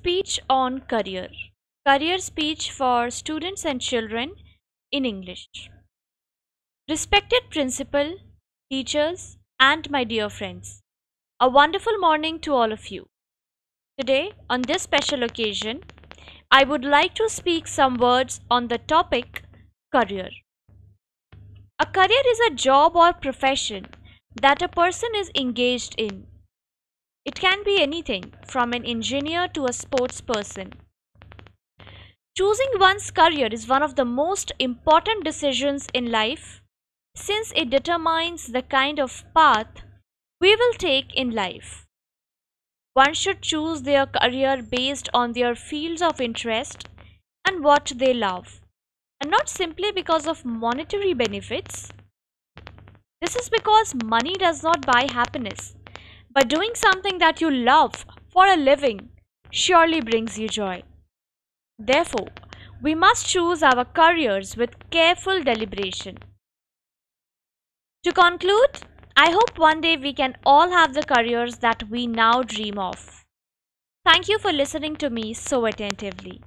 Speech on Career Career Speech for Students and Children in English. Respected Principal, teachers, and my dear friends, a wonderful morning to all of you. Today, on this special occasion, I would like to speak some words on the topic career. A career is a job or profession that a person is engaged in. It can be anything from an engineer to a sports person. Choosing one's career is one of the most important decisions in life since it determines the kind of path we will take in life. One should choose their career based on their fields of interest and what they love, and not simply because of monetary benefits. This is because money does not buy happiness, but doing something that you love for a living surely brings you joy. Therefore, we must choose our careers with careful deliberation. To conclude, I hope one day we can all have the careers that we now dream of. Thank you for listening to me so attentively.